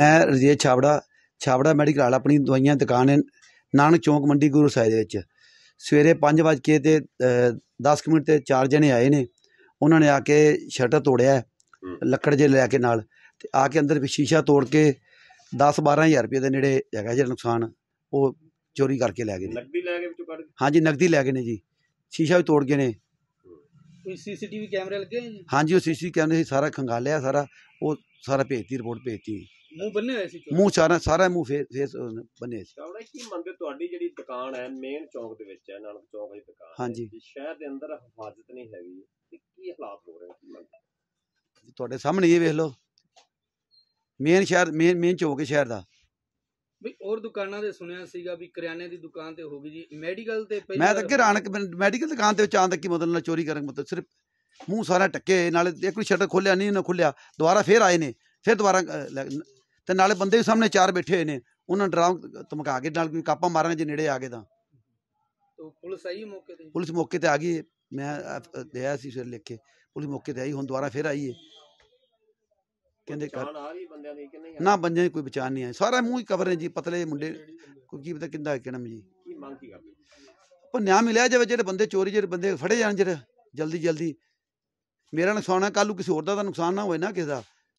ਮੈਂ ਰਜੇਸ਼ ਛਾਬੜਾ ਛਾਬੜਾ ਮੈਡੀਕਲ ਵਾਲਾ ਆਪਣੀ ਦਵਾਈਆਂ ਦੁਕਾਨ ਹੈ ਨਾਨਕ ਚੌਂਕ ਮੰਡੀ ਗੁਰੂ ਸਾਹਿਬ ਦੇ ਵਿੱਚ। ਸਵੇਰੇ 5 ਵਜੇ ਕੇ ਤੇ 10 ਮਿੰਟ ਤੇ ਚਾਰ ਜਣੇ ਆਏ ਨੇ। ਉਹਨਾਂ ਨੇ ਆ ਕੇ ਸ਼ਟਰ ਤੋੜਿਆ। ਲੱਕੜ ਜੇ ਲੈ ਕੇ ਨਾਲ। ਤੇ ਆ ਕੇ ਅੰਦਰ ਵੀ ਸ਼ੀਸ਼ਾ ਤੋੜ ਕੇ 10 12000 ਰੁਪਏ ਦੇ ਨੇੜੇ ਹੈਗਾ ਜਿਹੜਾ ਨੁਕਸਾਨ ਉਹ ਚੋਰੀ ਕਰਕੇ ਲੈ ਗਏ ਨੇ। ਨਕਦੀ ਲੈ ਕੇ ਵਿੱਚੋਂ ਕੱਢ? ਹਾਂਜੀ ਨਗਦੀ ਲੈ ਗਏ ਨੇ ਜੀ। ਸ਼ੀਸ਼ਾ ਵੀ ਤੋੜ ਗਏ ਨੇ। ਕੋਈ ਸੀਸੀਟੀਵੀ ਕੈਮਰੇ ਲੱਗੇ ਹੋਏ ਜੀ ਹਾਂਜੀ ਉਹ ਸੀਸੀ ਕੈਮਰੇ ਸੀ ਸਾਰਾ ਖੰਗਾਲਿਆ ਸਾਰਾ ਉਹ ਸਾਰਾ ਭੇਜਤੀ ਰਿਪੋਰਟ ਭੇਜਤੀ। ਮੂੰਹ ਬੰਨੇ ਹੋਏ ਸੀ। ਮੂੰਹ ਸਾਰਾ ਸਾਰਾ ਮੂੰਹ ਫੇਸ ਫੇਸ ਬੰਨੇ ਸੀ। ਚਾਵੜਾ ਕੀ ਮੰਨਦੇ ਤੁਹਾਡੀ ਜਿਹੜੀ ਦੁਕਾਨ ਹੈ ਮੇਨ ਚੌਂਕ ਦੇ ਵਿੱਚ ਹੈ ਨਾਨਕ ਚੌਂਕ ਦੀ ਦੁਕਾਨ ਹੈ, ਹਾਂਜੀ। ਵੀ ਸ਼ਹਿਰ ਦੇ ਅੰਦਰ ਹਿਫਾਜ਼ਤ ਨਹੀਂ ਹੈਗੀ ਤੇ ਕੀ ਹਾਲਾਤ ਹੋ ਰਹੇ ਕੀ ਮੰਨਦੇ ਤੁਹਾਡੇ ਸਾਹਮਣੇ ਇਹ ਵੇਖ ਲਓ। ਮੇਨ ਸ਼ਹਿਰ ਮੇਨ ਮੇਨ ਚੌਕ ਹੈ ਸ਼ਹਿਰ ਦਾ। ਵੀ ਹੋਰ ਦੁਕਾਨਾਂ ਦੇ ਸੁਣਿਆ ਸੀਗਾ ਵੀ ਕਰਿਆਨੇ ਦੀ ਦੁਕਾਨ ਤੇ ਹੋ ਗਈ ਜੀ। ਮੈਡੀਕਲ ਤੇ ਪਹਿਲੀ ਮੈਂ ਤਾਂ ਅੱਗੇ ਰਾਣਕ ਮੈਡੀਕਲ ਦੁਕਾਨ ਤੇ ਚਾਂ ਤੱਕ ਕੀ ਮਤਲਬ ਨਾਲ ਚੋਰੀ ਕਰਨ ਮਤਲਬ ਸਿਰਫ ਮੂੰਹ ਸਾਰਾ ਟੱਕੇ ਨਾਲੇ ਇੱਕ ਵੀ ਸ਼ਟਰ ਖੋਲਿਆ ਨਹੀਂ ਨਾ ਖੁੱਲਿਆ ਦੁਬਾਰਾ ਫੇਰ ਆਏ ਨੇ ਫਿਰ ਦੁਬਾਰਾ ਤੇ ਨਾਲੇ ਬੰਦੇ ਵੀ ਸਾਹਮਣੇ ਚਾਰ ਬੈਠੇ ਹੋਏ ਨੇ ਉਹਨਾਂ ਡਰਾਉ ਧਮਕਾ ਕੇ ਨਾਲ ਕੋਈ ਕਾਪਾ ਮਾਰਾਂਗੇ ਜੇ ਨੇੜੇ ਆ ਗਏ ਤਾਂ। ਤੋਂ ਪੁਲਿਸ ਆਈ ਮੌਕੇ ਤੇ ਪੁਲਿਸ ਮੌਕੇ ਤੇ ਆ ਗਈ। ਮੈਂ ਦਿਆ ਸੀ ਫਿਰ ਲਿਖ ਕੇ ਪੁਲਿਸ ਮੌਕੇ ਤੇ ਆਈ ਹੁਣ ਦੁਬਾਰਾ ਫੇਰ ਆਈ ਹੈ ਕਹਿੰਦੇ ਕਰ ਰਹੀ ਬੰਦਿਆਂ ਦੀ ਨਾ ਕੋਈ ਬਚਾਣ ਨਹੀਂ ਆਇਆ ਸਾਰਾ ਮੂੰਹ ਹੀ ਕਵਰ ਹੈ ਜੀ ਪਤਲੇ ਮੁੰਡੇ। ਕੋਈ ਕੀ ਪਤਾ ਕਿੰਦਾ ਕਿਹੜਾ ਜੀ ਕੀ ਮੰਗ ਕੀ ਕਰਦੇ? ਪਰ ਨਿਆਂ ਮਿਲਿਆ ਜਾਵੇ ਜਿਹੜੇ ਬੰਦੇ ਚੋਰੀ ਜਿਹੜੇ ਬੰਦੇ ਫੜੇ ਜਾਣ ਜਿਹੜੇ ਜਲਦੀ ਜਲਦੀ ਮੇਰਾ ਨੁਕਸਾਨ ਹੈ ਕੱਲ ਨੂੰ ਕਿਸੇ ਹੋਰ ਦਾ ਤਾਂ ਨੁਕਸਾਨ ਨਾ ਹੋਏ ਨਾ ਕਿਸੇ ਦਾ।